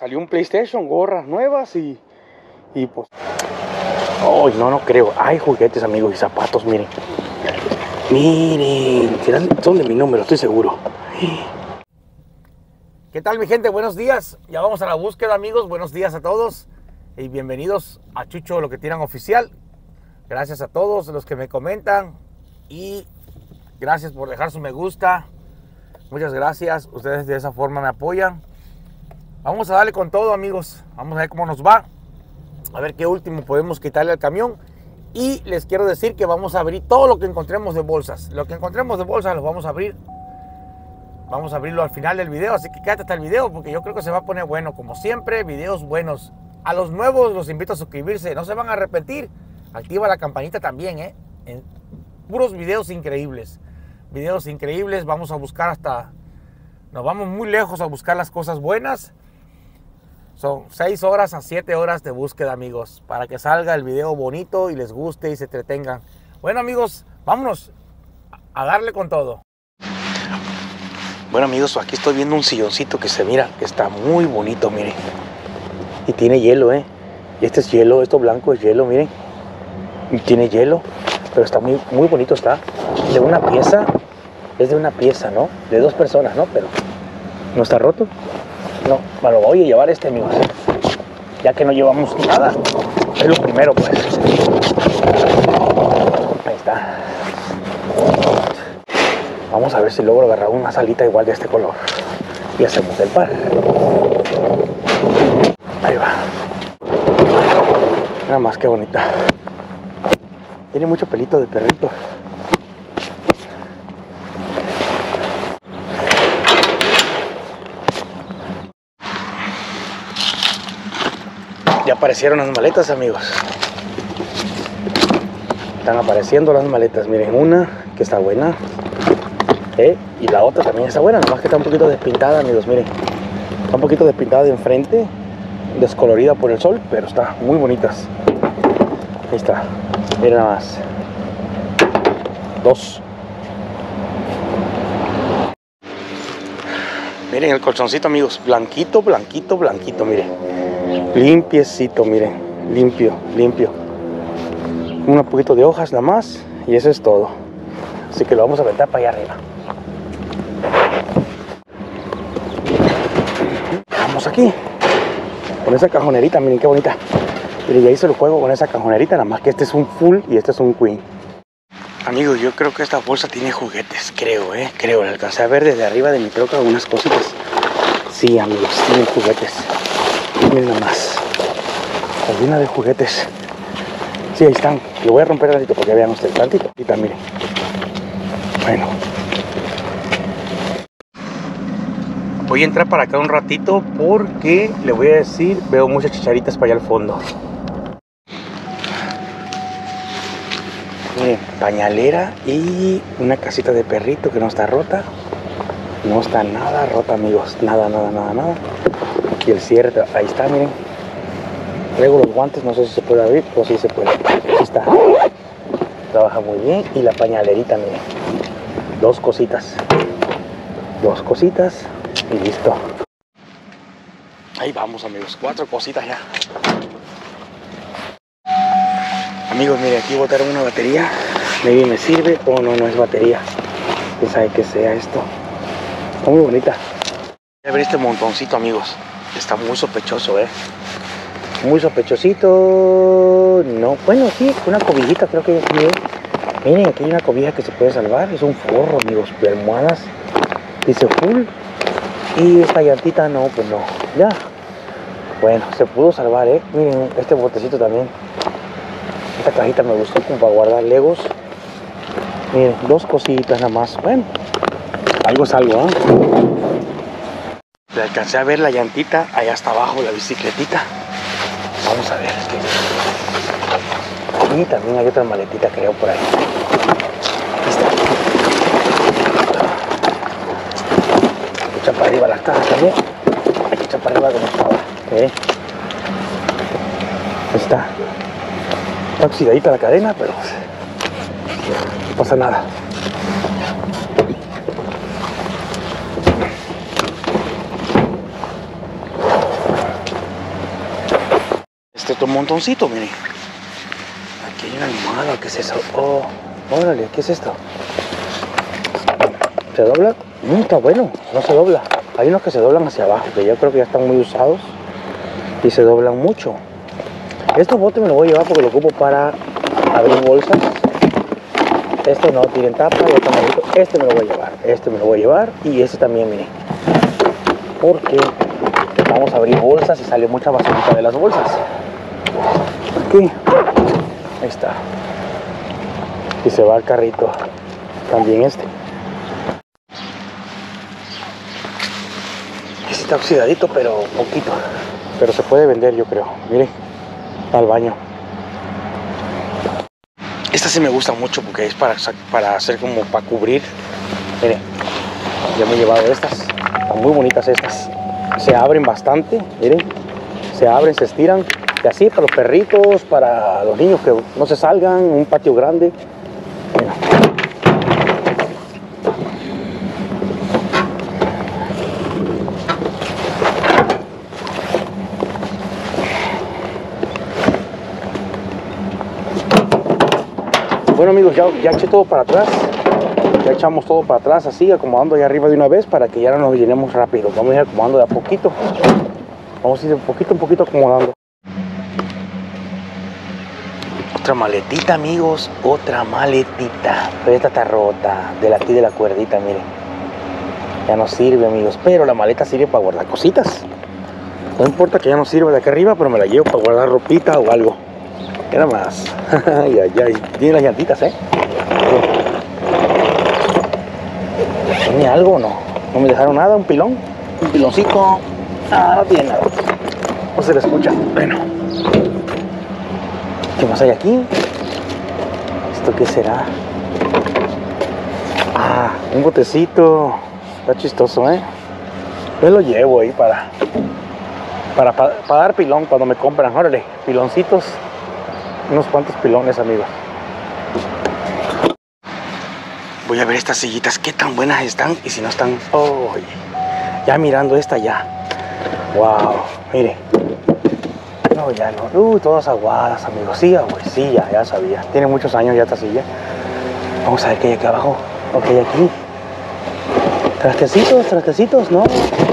Salió un PlayStation, gorras nuevas y, y pues... Ay, no, no creo. Hay juguetes, amigos, y zapatos, miren. Miren, son de mi número, estoy seguro. ¿Qué tal mi gente? Buenos días. Ya vamos a la búsqueda amigos. Buenos días a todos. Y bienvenidos a Chucho Lo que tiran oficial. Gracias a todos los que me comentan. Y gracias por dejar su me gusta. Muchas gracias. Ustedes de esa forma me apoyan. Vamos a darle con todo amigos. Vamos a ver cómo nos va. A ver qué último podemos quitarle al camión. Y les quiero decir que vamos a abrir todo lo que encontremos de bolsas. Lo que encontremos de bolsas lo vamos a abrir Vamos a abrirlo al final del video, así que quédate hasta el video porque yo creo que se va a poner bueno. Como siempre, videos buenos. A los nuevos los invito a suscribirse, no se van a arrepentir. Activa la campanita también, ¿eh? Puros videos increíbles. Videos increíbles, vamos a buscar hasta... Nos vamos muy lejos a buscar las cosas buenas. Son 6 horas a 7 horas de búsqueda, amigos, para que salga el video bonito y les guste y se entretengan. Bueno, amigos, vámonos a darle con todo. Bueno amigos, aquí estoy viendo un silloncito que se mira, que está muy bonito, miren. Y tiene hielo, ¿eh? Y este es hielo, esto blanco es hielo, miren. Y tiene hielo, pero está muy, muy bonito, está. De una pieza, es de una pieza, ¿no? De dos personas, ¿no? Pero no está roto. No, me lo voy a llevar este, amigos. Ya que no llevamos nada. Es lo primero, pues. Ahí está. Vamos a ver si logro agarrar una salita igual de este color. Y hacemos el par. Ahí va. Nada más que bonita. Tiene mucho pelito de perrito. Aparecieron las maletas, amigos. Están apareciendo las maletas. Miren, una que está buena. ¿eh? Y la otra también está buena, nada más que está un poquito despintada, amigos, miren. Está un poquito despintada de enfrente, descolorida por el sol, pero está muy bonitas. Ahí está, miren nada más. Dos. Miren el colchoncito, amigos, blanquito, blanquito, blanquito, miren. Limpiecito, miren, limpio, limpio. Un poquito de hojas nada más y eso es todo. Así que lo vamos a aventar para allá arriba. Vamos aquí. Con esa cajonerita, miren qué bonita. Miren, ya hice el juego con esa cajonerita, nada más que este es un full y este es un queen. Amigos, yo creo que esta bolsa tiene juguetes, creo, eh, creo. Le alcancé a ver desde arriba de mi troca algunas cositas. Sí, amigos, tienen juguetes. Miren nada más. Está de juguetes. Sí, ahí están. Lo voy a romper ratito porque vean ustedes tantito. Y también. Bueno, voy a entrar para acá un ratito porque le voy a decir, veo muchas chicharitas para allá al fondo. Miren, pañalera y una casita de perrito que no está rota. No está nada rota, amigos. Nada, nada, nada, nada. Y el cierre, ahí está, miren. Traigo los guantes, no sé si se puede abrir, o si se puede. Ahí está. Trabaja muy bien. Y la pañalerita, miren. Dos cositas. Dos cositas y listo. Ahí vamos amigos, cuatro cositas ya. Amigos, mire, aquí botaron una batería. Maybe me sirve o no, no es batería. ¿Quién sabe qué sea esto? Está muy bonita. Voy a ver este montoncito, amigos. Está muy sospechoso, ¿eh? Muy sospechosito. No, bueno, sí, una cobijita creo que aquí, ¿eh? Miren, aquí hay una cobija que se puede salvar. Es un forro, amigos, de almohadas. Dice full y esta llantita no, pues no. Ya. Bueno, se pudo salvar, ¿eh? Miren, este botecito también. Esta cajita me gustó como para guardar legos. Miren, dos cositas nada más. Bueno, algo es algo, ¿eh? Le alcancé a ver la llantita allá hasta abajo, la bicicletita. Vamos a ver. Y también hay otra maletita, creo, por ahí. echar para arriba las cajas también. Echar para arriba como estaba. ¿eh? Está. Está oxidadita la cadena, pero no pasa nada. Este otro montoncito, miren. Aquí hay una almohada, ¿qué es eso? Oh, órale, ¿qué es esto? ¿Se dobla? Mm, está bueno, no se dobla. Hay unos que se doblan hacia abajo, que yo creo que ya están muy usados y se doblan mucho. Estos botes me los voy a llevar porque lo ocupo para abrir bolsas. Este no tienen tapa. Este me lo voy a llevar, este me lo voy a llevar y este también, miren. Porque vamos a abrir bolsas y sale mucha basurita de las bolsas. Aquí, ahí está. Y se va al carrito. También este. Este está oxidadito, pero poquito. Pero se puede vender, yo creo. Miren, al baño. Esta sí me gusta mucho porque es para, para hacer como para cubrir. Miren, ya me he llevado estas. Están muy bonitas estas. Se abren bastante, miren. Se abren, se estiran. Y así para los perritos, para los niños que no se salgan, un patio grande. Bueno amigos, ya, eché todo para atrás. Ya echamos todo para atrás así, acomodando ahí arriba de una vez para que ya no nos llenemos rápido. Vamos a ir acomodando de a poquito. Vamos a ir de poquito en poquito acomodando. Otra maletita amigos, otra maletita. Pero esta está rota, de aquí de la cuerdita, miren. Ya no sirve amigos, pero la maleta sirve para guardar cositas. No importa que ya no sirva de acá arriba, pero me la llevo para guardar ropita o algo. Era más. ay, ay. Tiene las llantitas, ¿eh? ¿Tiene algo o no? ¿No me dejaron nada? ¿Un pilón? ¿Un piloncito? Ah, no tiene nada. No se le escucha. Bueno. ¿Qué más hay aquí? ¿Esto qué será? Ah, un botecito. Está chistoso, ¿eh? Yo lo llevo ahí para, para, para, dar pilón cuando me compran. Órale, piloncitos unos cuantos pilones, amigos. Voy a ver estas sillitas, qué tan buenas están y si no están... Oh, ya mirando esta ya. Wow, mire. No, ya no. Uy, todas aguadas, amigos. Sí, güey, sí, ya, sabía. Tiene muchos años ya esta silla. Vamos a ver qué hay aquí abajo. Ok, aquí. Trastecitos, trastecitos, ¿no?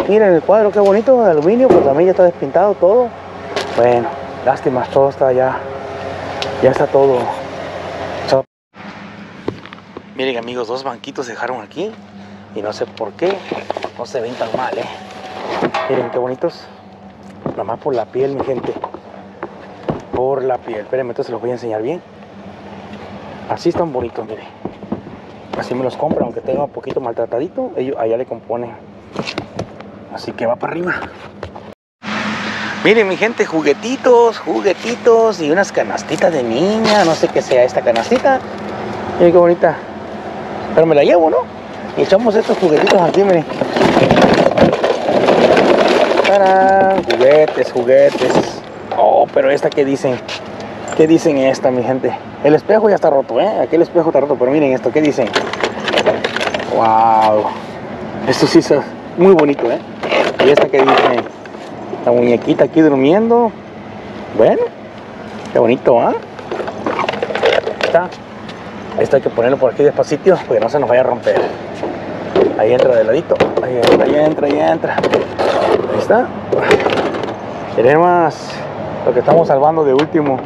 Miren el cuadro, qué bonito, de aluminio, pues también ya está despintado todo. Bueno, lástima, todo está ya ya está todo. Miren amigos, dos banquitos dejaron aquí y no sé por qué no se ven tan mal, ¿eh? Miren qué bonitos. Nada más por la piel, mi gente. Por la piel. Espérenme, entonces los voy a enseñar bien. Así están bonitos, miren. Así me los compran, aunque tenga un poquito maltratadito, ellos allá le componen. Así que va para arriba. Miren mi gente, juguetitos, juguetitos y unas canastitas de niña. No sé qué sea esta canastita. Miren qué bonita. Pero me la llevo, ¿no? Y echamos estos juguetitos aquí, miren. ¡Tarán! Juguetes, juguetes. Oh, pero esta, ¿qué dicen? ¿Qué dicen esta, mi gente? El espejo ya está roto, ¿eh? Aquí el espejo está roto, pero miren esto, ¿qué dicen? ¡Wow! Esto sí es muy bonito, ¿eh? Y esta, ¿qué dicen? La muñequita aquí durmiendo. Bueno, qué bonito, ¿ah? Está. Esto hay que ponerlo por aquí despacito porque no se nos vaya a romper. Ahí entra de ladito. Ahí entra, ahí entra, ahí entra. Ahí está. Tenemos lo que estamos salvando de último.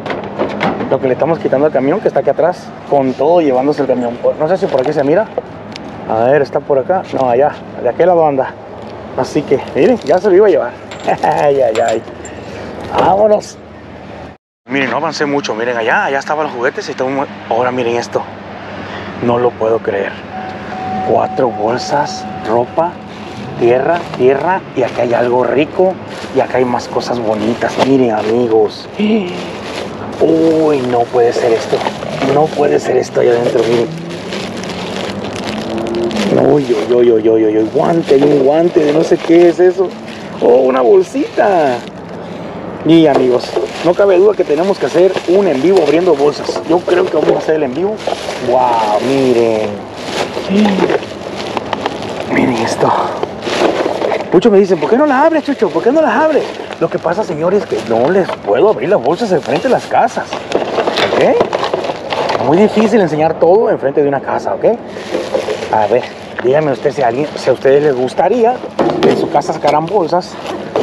Lo que le estamos quitando al camión que está aquí atrás. Con todo llevándose el camión. No sé si por aquí se mira. A ver, está por acá. No, allá. De aquel lado anda. Así que, miren, ya se lo iba a llevar. ay, ay, ay. Vámonos. Miren, no avancé mucho. Miren, allá, allá estaban los juguetes y todo. Ahora miren esto. No lo puedo creer. Cuatro bolsas, ropa, tierra, tierra. Y acá hay algo rico. Y acá hay más cosas bonitas. Miren, amigos. Uy, no puede ser esto. No puede ser esto allá adentro, miren. Uy, uy, uy, uy, uy, uy, guante, hay un guante de no sé qué es eso. ¡Oh, una bolsita! Y amigos, no cabe duda que tenemos que hacer un en vivo abriendo bolsas. Yo creo que vamos a hacer el en vivo. ¡Wow! Miren. Miren esto. Muchos me dicen, ¿por qué no las abres, Chucho? ¿Por qué no las abres? Lo que pasa, señores, es que no les puedo abrir las bolsas enfrente de las casas. ¿Ok? Muy difícil enseñar todo enfrente de una casa, ¿ok? A ver, díganme usted si a, alguien, si a ustedes les gustaría que en su casa sacaran bolsas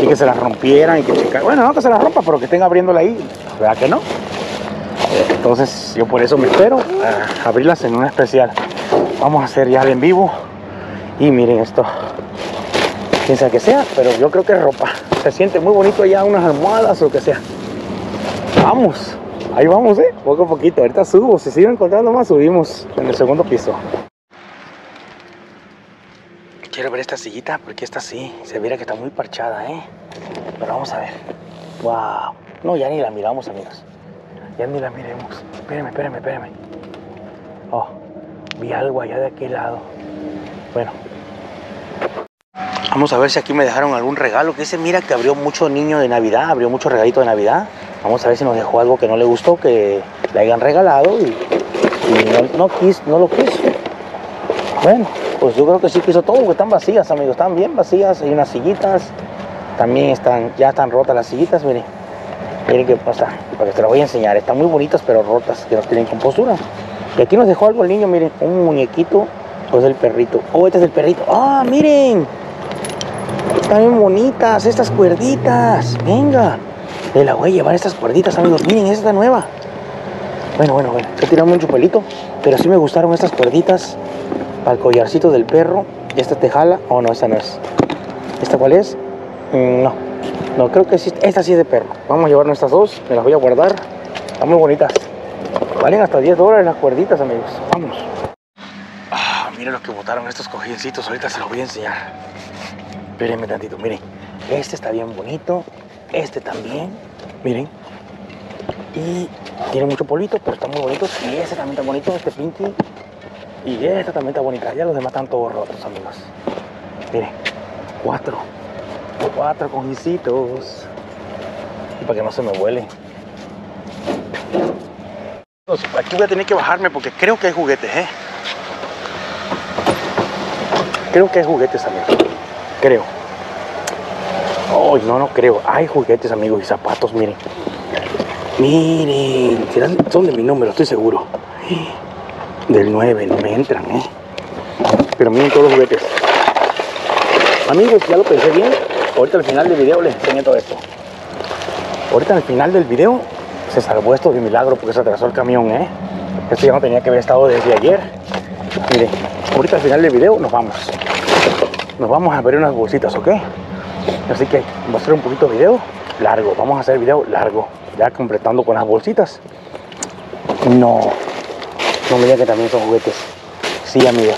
y que se las rompieran y que checaran. Bueno, no que se las rompa, pero que estén abriéndola ahí. ¿Verdad que no? Entonces yo por eso me espero a abrirlas en una especial. Vamos a hacer ya el en vivo. Y miren esto. Quién sabe que sea, pero yo creo que es ropa. Se siente muy bonito allá, unas almohadas o lo que sea. Vamos. Ahí vamos, ¿eh? Poco a poquito. Ahorita subo. Si sigo encontrando más, subimos en el segundo piso. Quiero ver esta sillita porque esta sí, se viera que está muy parchada, ¿eh? Pero vamos a ver. ¡Wow! No, ya ni la miramos, amigos. Ya ni la miremos. Espérame, espérame, espérame. Oh, vi algo allá de aquel lado. Bueno. Vamos a ver si aquí me dejaron algún regalo. Que ese mira que abrió mucho niño de Navidad, abrió mucho regalito de Navidad. Vamos a ver si nos dejó algo que no le gustó, que le hayan regalado y, no, no, quis, no lo quiso. Bueno, pues yo creo que sí quiso todo, porque están vacías, amigos, están bien vacías. Hay unas sillitas, también están, ya están rotas las sillitas, miren. Miren qué pasa, para que te lo voy a enseñar. Están muy bonitas, pero rotas, que no tienen compostura. Y aquí nos dejó algo el niño, miren, un muñequito, o es el perrito. Oh, este es el perrito. Ah, miren. Están bien bonitas estas cuerditas. Venga. Le la voy a llevar estas cuerditas, amigos. Miren, esta nueva. Bueno, bueno, bueno. Estoy tirando mucho pelito. Pero sí me gustaron estas cuerditas. Para el collarcito del perro. ¿Esta te jala? Oh, no, esta no es. ¿Esta cuál es? Mm, no. No, creo que sí. Esta sí es de perro. Vamos a llevar nuestras dos. Me las voy a guardar. Están muy bonitas. Valen hasta 10 dólares las cuerditas, amigos. Vamos. Ah, miren lo que botaron estos cojincitos. Ahorita se los voy a enseñar. Espérenme tantito. Miren. Este está bien bonito. Este también. Miren. Y tiene mucho polito, pero están muy bonitos. Y este también está bonito, este pinky. Y esta también está bonita. Ya los demás están todos rotos, amigos. Miren. Cuatro. Cuatro cojincitos. Y para que no se me vuele. Aquí voy a tener que bajarme porque creo que hay juguetes, ¿eh? Creo que hay juguetes, amigos. Creo. Oh, no, no creo. Hay juguetes, amigos, y zapatos, miren. Miren, son de mi número, estoy seguro. Del 9, no me entran, ¿eh? Pero miren todos los juguetes. Amigos, ya lo pensé bien. Ahorita al final del video les enseño todo esto. Ahorita al final del video se salvó esto de milagro porque se atrasó el camión, ¿eh? Esto ya no tenía que haber estado desde ayer. Miren, ahorita al final del video nos vamos. Nos vamos a ver unas bolsitas, ¿ok? Así que va a ser un poquito video largo. Vamos a hacer video largo. Ya completando con las bolsitas. No. No me que también son juguetes. Sí, amigos.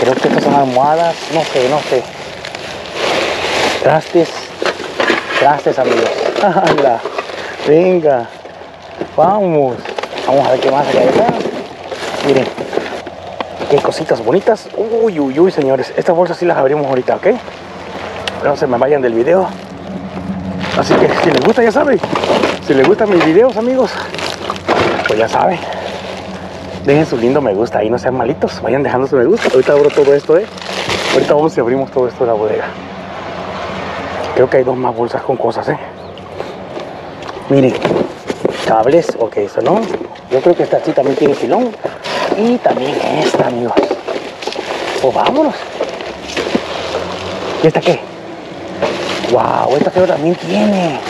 Creo que estas son almohadas. No sé, no sé. Trastes. Trastes, amigos. ¡Hala! Venga. Vamos. Vamos a ver qué más hay acá. Miren. Qué cositas bonitas. Uy, uy, uy, señores. Estas bolsas sí las abrimos ahorita, ¿ok? No se me vayan del video. Así que si les gusta, ya saben. Si les gustan mis videos, amigos, pues ya saben. Dejen su lindo me gusta. Ahí no sean malitos. Vayan dejando su me gusta. Ahorita abro todo esto, ¿eh? Ahorita vamos y abrimos todo esto de la bodega. Creo que hay dos más bolsas con cosas, ¿eh? Miren. Cables. Ok, eso no. Yo creo que esta sí también tiene filón. Y también esta, amigos. Pues vámonos. ¿Y esta qué? Wow, esta creo también tiene.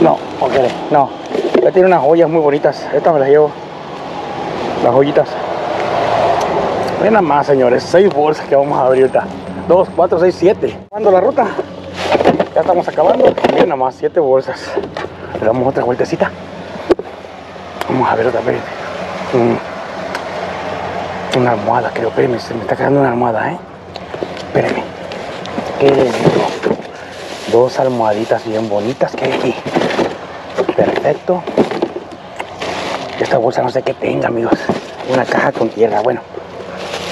No, ok, no. Esta tiene unas joyas muy bonitas. Esta me las llevo. Las joyitas. Ven nada más, señores. Seis bolsas que vamos a abrir ahorita. Dos, cuatro, seis, siete. Cuando la ruta. Ya estamos acabando. Miren nada más, siete bolsas. Le damos otra vueltecita. Vamos a ver otra vez. Mm. Una almohada, creo. Espérenme, se me está quedando una almohada, ¿eh? Espérenme. Qué. Dos almohaditas bien bonitas que hay aquí. Perfecto. Esta bolsa no sé qué tenga, amigos. Una caja con tierra. Bueno.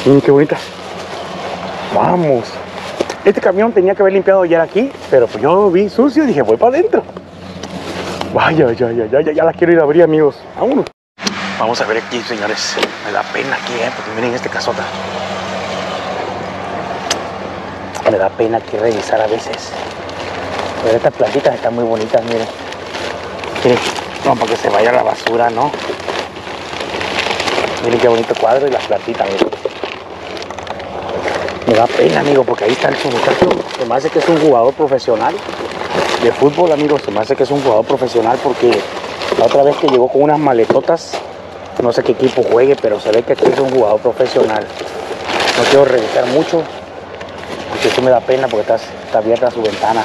Miren qué bonita. Vamos. Este camión tenía que haber limpiado ya aquí, pero pues yo vi sucio y dije, voy para adentro. Vaya, ya, ya, ya, ya, ya la quiero ir a abrir, amigos. Vámonos. Vamos a ver aquí, señores. Me da pena aquí, ¿eh? Porque miren este casota. Me da pena aquí revisar a veces. Pero estas plantitas están muy bonitas, miren. Miren, no, para que se vaya la basura, ¿no? Miren qué bonito cuadro y las plantitas, miren. Me da pena, amigo, porque ahí está el muchacho. Se me hace que es un jugador profesional de fútbol, amigo. Se me hace que es un jugador profesional porque la otra vez que llegó con unas maletotas, no sé qué equipo juegue, pero se ve que aquí es un jugador profesional. No quiero revisar mucho, porque eso me da pena porque está, está abierta su ventana.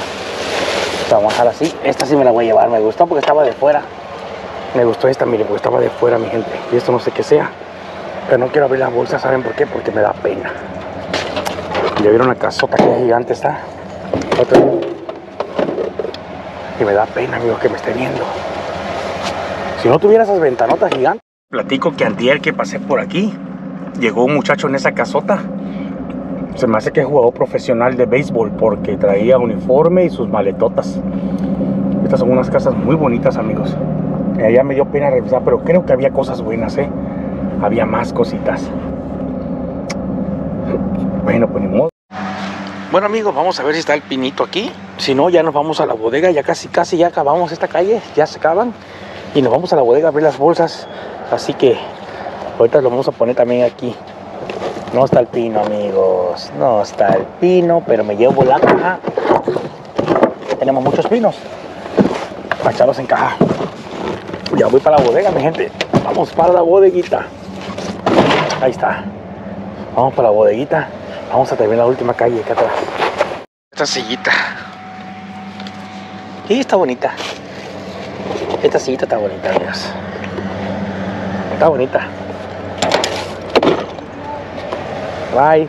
Vamos a dejar así. Esta sí me la voy a llevar. Me gustó porque estaba de fuera. Me gustó esta, mire, porque estaba de fuera, mi gente. Y esto no sé qué sea. Pero no quiero abrir las bolsas, ¿saben por qué? Porque me da pena. Ya vieron la casota que gigante está. Otra. Y me da pena, amigos, que me esté viendo. Si no tuviera esas ventanotas gigantes. Platico que antier que pasé por aquí, llegó un muchacho en esa casota. Se me hace que es jugador profesional de béisbol porque traía uniforme y sus maletotas. Estas son unas casas muy bonitas, amigos. Allá me dio pena revisar, pero creo que había cosas buenas, ¿eh? Había más cositas. Bueno, pues ni modo. Bueno amigos, vamos a ver si está el pinito aquí. Si no, ya nos vamos a la bodega. Ya casi, casi ya acabamos esta calle. Ya se acaban. Y nos vamos a la bodega a abrir las bolsas. Así que ahorita lo vamos a poner también aquí. No está el pino, amigos. No está el pino, pero me llevo la caja. Tenemos muchos pinos. Para echarlos en caja. Ya voy para la bodega, mi gente. Vamos para la bodeguita. Ahí está. Vamos para la bodeguita. Vamos a terminar la última calle acá atrás. Esta sillita. Y está bonita. Esta sillita está bonita, amigos. Está bonita. Bye.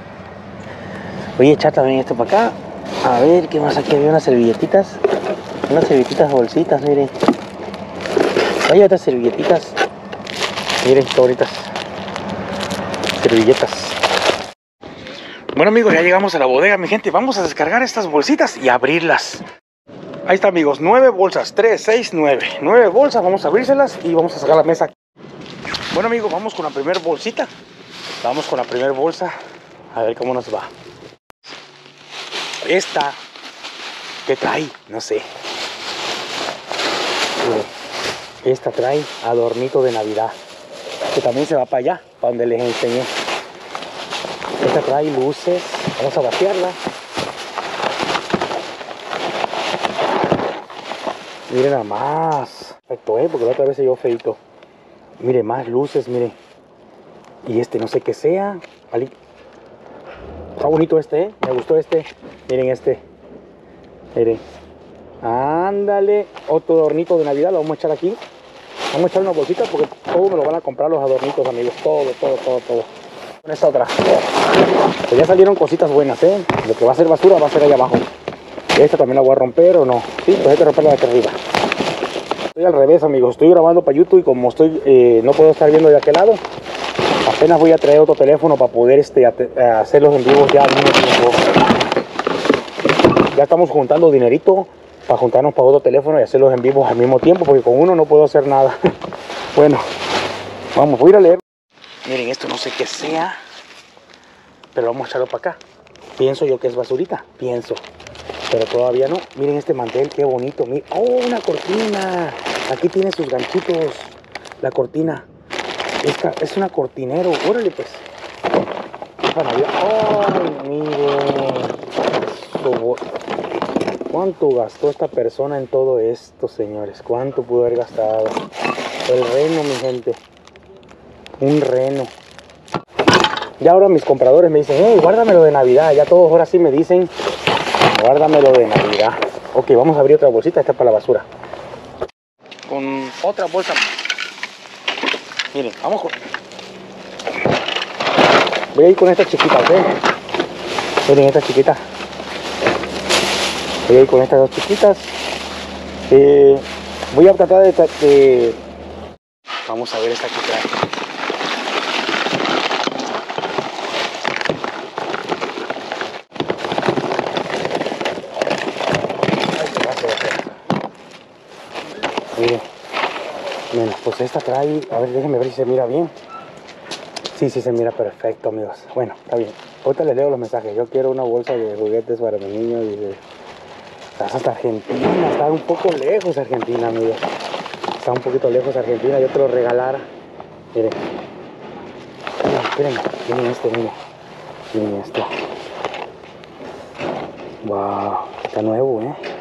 Voy a echar también esto para acá. A ver, ¿qué más aquí? Había unas servilletitas. Unas servilletitas bolsitas, miren. Hay otras servilletitas. Miren, qué bonitas. Servilletas. Bueno amigos, ya llegamos a la bodega, mi gente. Vamos a descargar estas bolsitas y abrirlas. Ahí está amigos, nueve bolsas, 3, 6, 9. Nueve bolsas, vamos a abrírselas y vamos a sacar la mesa. Bueno amigos, vamos con la primera bolsita. Vamos con la primera bolsa. A ver cómo nos va. Esta. ¿Qué trae? No sé. Esta trae adornito de Navidad. Que también se va para allá, para donde les enseñé. Esta trae luces. Vamos a vaciarla. Miren nada más. Perfecto, ¿eh? Porque la otra vez se yo feito. Mire, más luces, mire. Y este no sé qué sea. Está bonito este, ¿eh? Me gustó este. Miren este. Miren. Ándale. Otro adornito de Navidad. Lo vamos a echar aquí. Vamos a echar una bolsita porque todos me lo van a comprar los adornitos, amigos. Todo, todo, todo, todo. Con esta otra. Pues ya salieron cositas buenas, ¿eh? Lo que va a ser basura va a ser allá abajo. Esta también la voy a romper o no. Sí, pues hay que romperla de aquí arriba. Estoy al revés, amigos. Estoy grabando para YouTube y como estoy, eh, no puedo estar viendo de aquel lado, apenas voy a traer otro teléfono para poder este, hacer los en vivos ya al mismo tiempo. Ya estamos juntando dinerito para juntarnos para otro teléfono y hacerlos en vivos al mismo tiempo, porque con uno no puedo hacer nada. bueno, vamos, voy a ir a leer. Miren, esto no sé qué sea, pero vamos a echarlo para acá. Pienso yo que es basurita, pienso, pero todavía no. Miren este mantel, qué bonito. Oh, una cortina. Aquí tiene sus ganchitos, la cortina. Esta es una cortinero, órale pues. ¡Ay, miren! ¿Cuánto gastó esta persona en todo esto, señores? ¿Cuánto pudo haber gastado? El reno, mi gente. Un reno. Ya ahora mis compradores me dicen, hey, guárdamelo de Navidad. Ya todos ahora sí me dicen, guárdamelo de Navidad. Ok, vamos a abrir otra bolsita. Esta es para la basura. Con otra bolsa. Miren, vamos. Voy a ir con esta chiquita, ¿ok? Miren esta chiquita. Voy a ir con estas dos chiquitas. Eh, voy a tratar de, Vamos a ver esta que trae. Miren, Bueno, pues esta trae, a ver, déjenme ver si se mira bien. Sí, sí se mira perfecto, amigos. Bueno, está bien. ahorita les leo los mensajes. Yo quiero una bolsa de juguetes para mi niño. Dice, estás hasta Argentina, está un poco lejos Argentina, amigo. Está un poquito lejos Argentina, yo te lo regalara. Miren. Miren, espérenme. Miren este, miren. Miren esto. Wow, está nuevo, ¿eh?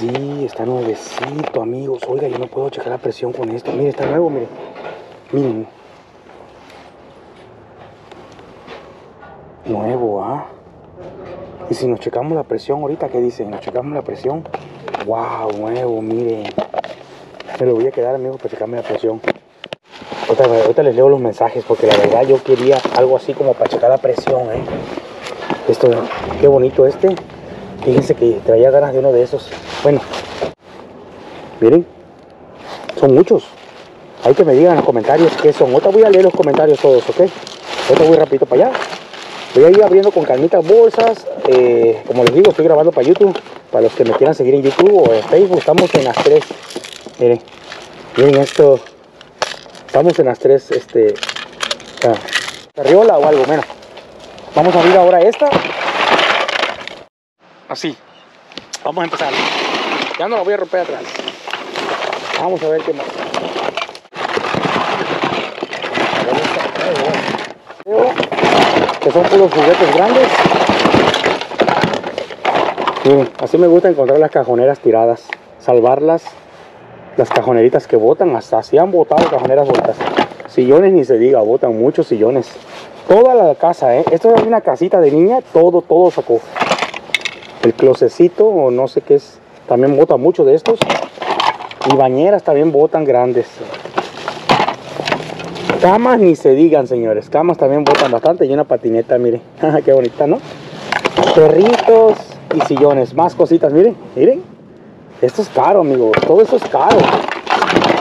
Sí, está nuevecito, amigos. Oiga, yo no puedo checar la presión con esto. Miren, está nuevo, miren. Miren. Nuevo, ¿ah? Y si nos checamos la presión ahorita, ¿qué dicen? Nos checamos la presión. Wow, nuevo, miren. Me lo voy a quedar, amigos, para checarme la presión. Ahorita, ahorita les leo los mensajes porque la verdad yo quería algo así como para checar la presión, ¿eh? Esto, qué bonito este. Fíjense que traía ganas de uno de esos. Bueno, miren, son muchos. Hay que me digan en los comentarios qué son. Ahorita voy a leer los comentarios todos, ¿ok? Ahorita voy rapidito para allá. Voy a ir abriendo con calmitas bolsas. Eh, como les digo, estoy grabando para YouTube. Para los que me quieran seguir en YouTube o en Facebook, estamos en las tres. Miren, miren esto. Estamos en las tres, este, ah, carriola o algo, menos. Vamos a abrir ahora esta. Así. Vamos a empezar. Ya no la voy a romper atrás. Vamos a ver qué más. Que son puros juguetes grandes. Así me gusta encontrar las cajoneras tiradas. Salvarlas. Las cajoneritas que botan. Hasta así han botado cajoneras botas. Sillones ni se diga, botan muchos sillones. Toda la casa, ¿eh? Esto es una casita de niña. Todo, todo sacó. El closecito o no sé qué es. También bota mucho de estos. Y bañeras también botan grandes. Camas ni se digan, señores. Camas también botan bastante. Y una patineta, mire. Qué bonita, ¿no? Perritos y sillones. Más cositas, miren. Miren. Esto es caro, amigos. Todo eso es caro.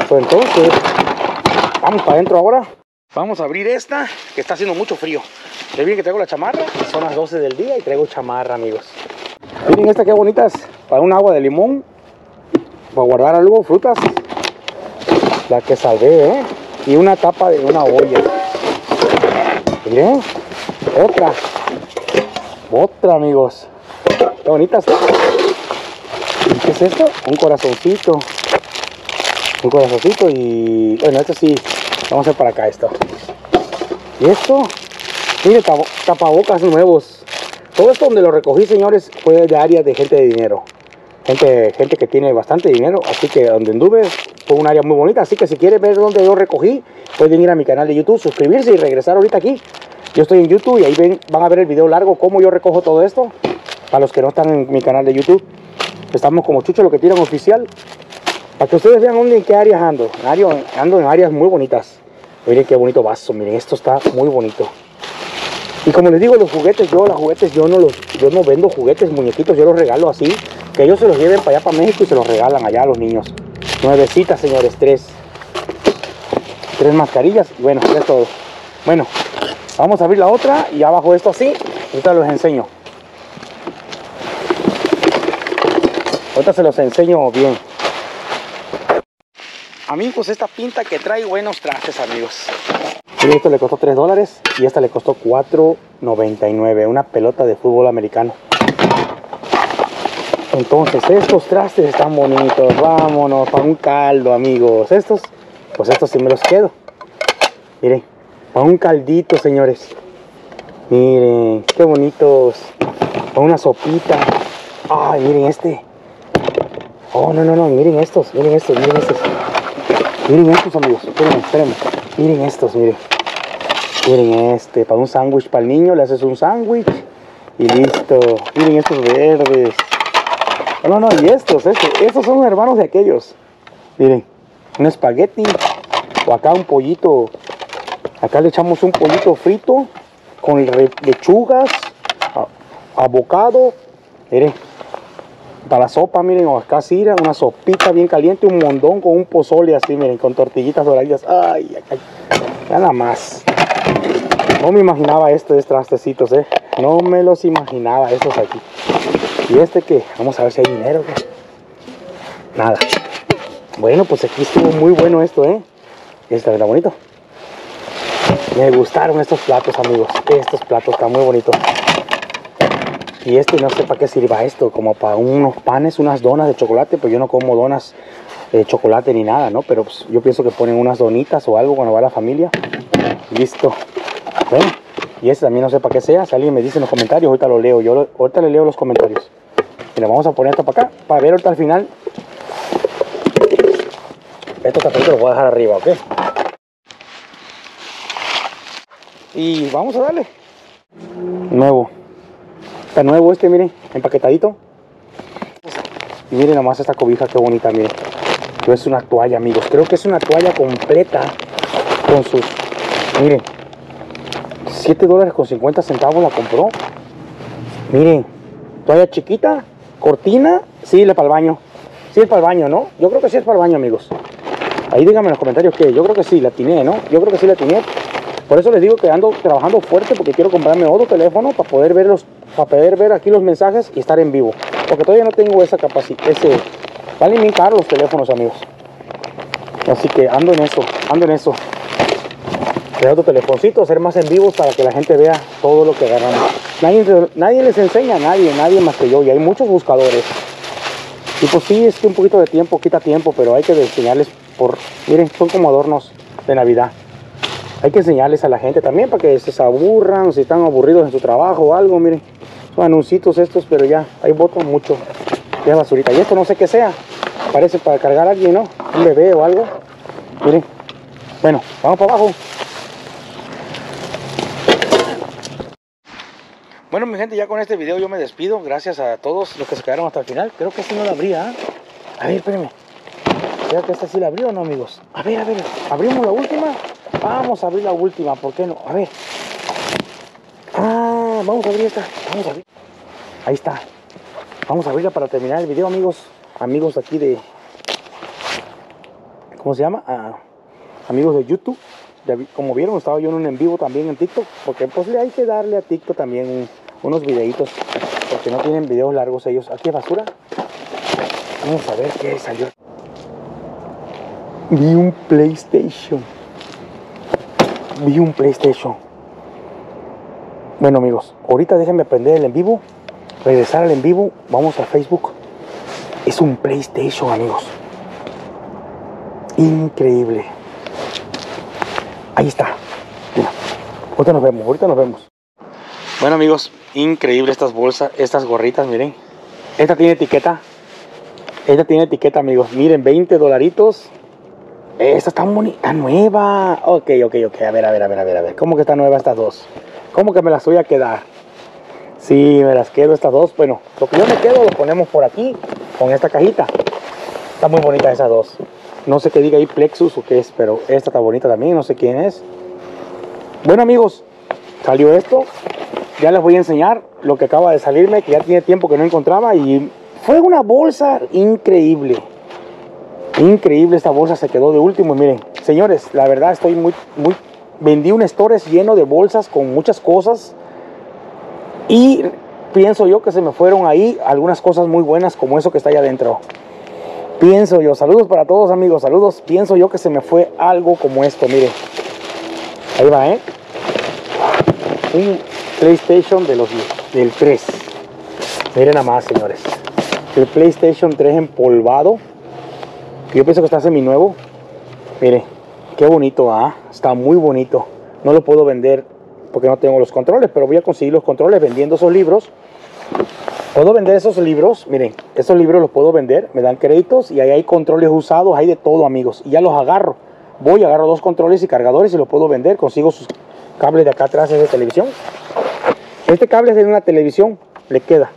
Pues entonces, vamos para adentro ahora. Vamos a abrir esta, que está haciendo mucho frío. ¿Ven bien que traigo la chamarra? Son las 12 del día y traigo chamarra, amigos. Miren esta qué bonitas. Para un agua de limón. Para guardar algo, frutas. La que salvé, ¿eh? Y una tapa de una olla. Miren. Otra. Otra, amigos. Qué bonitas. ¿Y qué es esto? Un corazoncito. Un corazoncito y... Bueno, esto sí. Vamos a hacer para acá esto. Y esto, mire, tapabocas nuevos. Todo esto donde lo recogí, señores, fue de área de gente de dinero. Gente, gente que tiene bastante dinero. Así que donde anduve fue un área muy bonita. Así que si quieren ver dónde yo recogí, pueden ir a mi canal de YouTube, suscribirse y regresar ahorita aquí. Yo estoy en YouTube y ahí van a ver el video largo, cómo yo recojo todo esto. Para los que no están en mi canal de YouTube. Estamos como Chucho, lo que tiran oficial. Para que ustedes vean dónde, en qué áreas ando. Ando en áreas muy bonitas. Miren qué bonito vaso, miren, esto está muy bonito. Y como les digo, los juguetes, yo los juguetes, yo no los, yo no vendo juguetes, muñequitos, yo los regalo así, que ellos se los lleven para allá para México y se los regalan allá a los niños. Nuevecitas, señores, tres. Tres mascarillas, bueno, ya es todo. Bueno, vamos a abrir la otra y abajo esto así, ahorita los enseño. Ahorita se los enseño bien. Amigos, esta pinta que trae buenos trastes, amigos. Esto le costó 3 dólares y esta le costó 4.99. Una pelota de fútbol americano. Entonces, estos trastes están bonitos. Vámonos para un caldo, amigos. Estos, pues estos sí me los quedo. Miren, para un caldito, señores. Miren, qué bonitos. Para una sopita. Ay, miren este. Oh, no, no, no. Miren estos, miren estos, miren estos. Miren estos amigos, espérenme, espérenme. Miren estos, miren. Miren este, para un sándwich para el niño le haces un sándwich y listo. Miren estos verdes. No, no, y estos, estos, estos son hermanos de aquellos. Miren, un espagueti o acá un pollito. Acá le echamos un pollito frito con lechugas, abocado. Miren, para la sopa, miren, o acá sira, una sopita bien caliente, un mondón con un pozole así, miren, con tortillitas doraditas. Ay, ay, ay. Nada más. No me imaginaba estos trastecitos, eh. No me los imaginaba estos aquí. ¿Y este qué? Vamos a ver si hay dinero, ¿qué? Nada. Bueno, pues aquí estuvo muy bueno esto, eh. Este está bonito. Me gustaron estos platos, amigos. Estos platos están muy bonitos. Y este no sé para qué sirva esto, como para unos panes, unas donas de chocolate, pues yo no como donas de chocolate ni nada, ¿no? Pero pues, yo pienso que ponen unas donitas o algo cuando va la familia. Listo. Bueno, y este también no sé para qué sea. Si alguien me dice en los comentarios, ahorita lo leo. Yo lo- ahorita le leo los comentarios. Mira, vamos a poner esto para acá, para ver ahorita al final. Estos tapitos los voy a dejar arriba, ¿ok? Y vamos a darle. Nuevo. Está nuevo este, miren, empaquetadito. Y miren nomás esta cobija, qué bonita, miren. Pero es una toalla, amigos. Creo que es una toalla completa con sus... Miren. 7 dólares con 50 centavos la compró. Miren. Toalla chiquita, cortina. Sí, le para el baño. Sí, es para el baño, ¿no? Yo creo que sí es para el baño, amigos. Ahí díganme en los comentarios que yo creo que sí, la atiné, ¿no? Yo creo que sí la atiné. Por eso les digo que ando trabajando fuerte porque quiero comprarme otro teléfono para poder ver los, para poder ver aquí los mensajes y estar en vivo. Porque todavía no tengo esa capacidad, ese, bien caros los teléfonos, amigos. Así que ando en eso, ando en eso. Crear otro telefoncito, hacer más en vivos para que la gente vea todo lo que agarramos. Nadie, nadie les enseña a nadie, nadie más que yo. Y hay muchos buscadores. Y pues sí, es que un poquito de tiempo quita tiempo, pero hay que enseñarles por... Miren, son como adornos de Navidad. Hay que enseñarles a la gente también para que se aburran, si están aburridos en su trabajo o algo, miren. Son anuncios estos, pero ya, hay voto mucho. Ya basurita. Y esto no sé qué sea. Parece para cargar a alguien, ¿no? Un bebé o algo. Miren. Bueno, vamos para abajo. Bueno, mi gente, ya con este video yo me despido. Gracias a todos los que se quedaron hasta el final. Creo que así no la abría. ¿eh? A ver, espérenme. ¿Será que esta sí la abrió no, amigos? A ver, a ver. ¿Abrimos la última? Vamos a abrir la última. ¿Por qué no? A ver. Ah, vamos a abrir esta. Vamos a abrir. Ahí está. Vamos a abrirla para terminar el video, amigos. Amigos aquí de... ¿Cómo se llama? Ah, amigos de YouTube. Ya como vieron, estaba yo en un en vivo también en TikTok. Porque pues le hay que darle a TikTok también un- unos videitos. Porque no tienen videos largos ellos. Aquí es basura. Vamos a ver qué salió. Vi un PlayStation. Vi un PlayStation. Bueno amigos, ahorita déjenme aprender el en vivo. Regresar al en vivo. Vamos a Facebook. Es un PlayStation amigos. Increíble. Ahí está. Mira. Ahorita nos vemos, ahorita nos vemos. Bueno amigos, increíble estas bolsas, estas gorritas, miren. Esta tiene etiqueta. Esta tiene etiqueta amigos. Miren, 20 dolaritos. Esta está bonita, nueva. Ok, ok, ok. A ver, a ver, a ver, a ver, a ver. ¿Cómo que está nueva estas dos? ¿Cómo que me las voy a quedar? Sí, me las quedo estas dos. Bueno, lo que yo me quedo lo ponemos por aquí con esta cajita. Está muy bonita esas dos. No sé qué diga ahí Plexus o qué es, pero esta está bonita también. No sé quién es. Bueno, amigos, salió esto. Ya les voy a enseñar lo que acaba de salirme, que ya tiene tiempo que no encontraba. Y fue una bolsa increíble. Increíble esta bolsa, se quedó de último. Miren, señores, la verdad estoy muy, muy... Vendí un stores lleno de bolsas con muchas cosas. Y pienso yo que se me fueron ahí algunas cosas muy buenas como eso que está ahí adentro. Pienso yo, saludos para todos amigos, saludos. Pienso yo que se me fue algo como esto, miren. Ahí va, ¿eh? Un PlayStation de los, del 3. Miren nada más, señores. El PlayStation 3 empolvado. Yo pienso que está semi-nuevo. Mire, qué bonito, ¿ah? Está muy bonito. No lo puedo vender porque no tengo los controles, pero voy a conseguir los controles vendiendo esos libros. Puedo vender esos libros, miren, esos libros los puedo vender, me dan créditos y ahí hay controles usados, hay de todo, amigos. Y ya los agarro. Voy, agarro dos controles y cargadores y los puedo vender. Consigo sus cables de acá atrás de televisión. Este cable es de una televisión, le queda.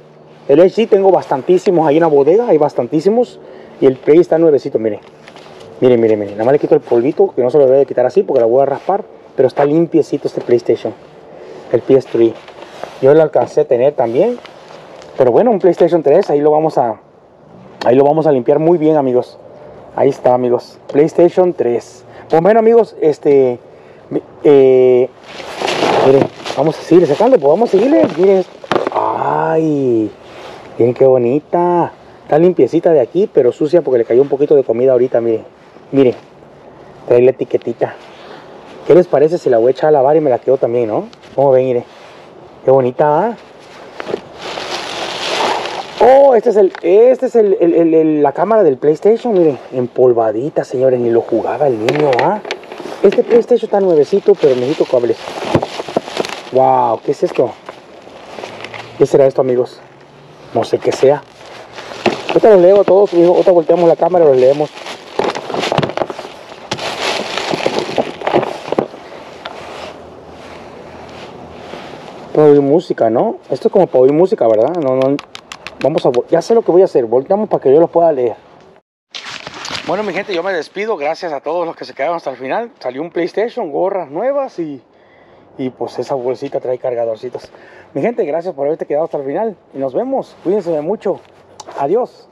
El HG tengo bastantísimos ahí en la bodega, hay bastantísimos. Y el Play está nuevecito, miren. Miren, miren, miren. Nada más le quito el polvito, que no se lo debe quitar así porque la voy a raspar. Pero está limpiecito este PlayStation. El PS3. Yo lo alcancé a tener también. Pero bueno, un PlayStation 3, ahí lo vamos a. Ahí lo vamos a limpiar muy bien, amigos. Ahí está, amigos. PlayStation 3. Pues bueno, amigos, este. Eh, miren, vamos a seguir sacando, pues vamos a seguirle. Miren. Ay, miren qué bonita. Está limpiecita de aquí, pero sucia porque le cayó un poquito de comida ahorita, miren. Miren, trae la etiquetita. ¿Qué les parece si la voy a echar a lavar y me la quedo también, no? ¿Cómo ven, mire? Qué bonita, ¿ah? Oh, este es el, este es el- la cámara del PlayStation, miren, empolvadita, señores, ni lo jugaba el niño, ¿ah? Este PlayStation está nuevecito, pero necesito cables. Wow, ¿qué es esto? ¿Qué será esto, amigos? No sé qué sea. Ahorita los leo a todos, mijo. Ahorita volteamos la cámara y los leemos. Para oír música, ¿no? Esto es como para oír música, ¿verdad? No, no. Vamos a. Ya sé lo que voy a hacer. Volteamos para que yo lo pueda leer. Bueno, mi gente, yo me despido. Gracias a todos los que se quedaron hasta el final. Salió un PlayStation, gorras nuevas y. Y pues esa bolsita trae cargadorcitos. Mi gente, gracias por haberte quedado hasta el final. Y nos vemos. Cuídense mucho. Adiós.